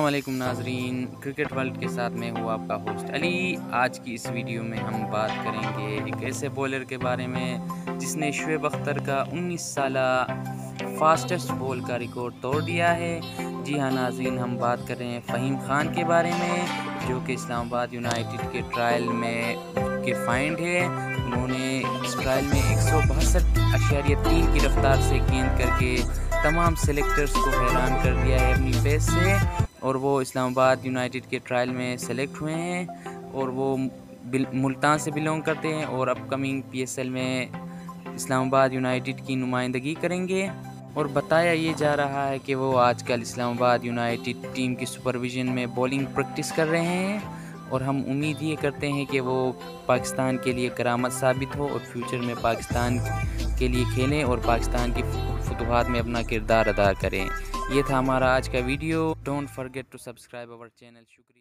वालेकुम नाजरीन। Cricket world के साथ मैं हूँ आपका होस्ट अली। आज की इस वीडियो में हम बात करेंगे एक ऐसे बॉलर के बारे में जिसने शुएब अख्तर का 19 साल फास्टेस्ट बॉल का रिकॉर्ड तोड़ दिया है। जी हाँ नाजरीन, हम बात कर रहे हैं फ़हीम ख़ान के बारे में, जो कि इस्लामाबाद यूनाइटेड के ट्रायल में के फाइंड है। उन्होंने इस ट्रायल में एक सौ की रफ्तार से गेंद करके तमाम सेलेक्टर्स को हैरान कर दिया है अपनी पेस से, और वो इस्लामाबाद यूनाइटेड के ट्रायल में सेलेक्ट हुए हैं, और वो मुल्तान से बिलोंग करते हैं, और अपकमिंग पीएसएल में इस्लामाबाद यूनाइटेड की नुमाइंदगी करेंगे। और बताया ये जा रहा है कि वो आजकल इस्लामाबाद यूनाइटेड टीम की सुपरविज़न में बॉलिंग प्रैक्टिस कर रहे हैं। और हम उम्मीद ये करते हैं कि वो पाकिस्तान के लिए करामत साबित हो और फ्यूचर में पाकिस्तान के लिए खेलें और पाकिस्तान की फतूहत में अपना किरदार अदा करें। यह था हमारा आज का video. Don't forget to subscribe our channel शुक्रिया।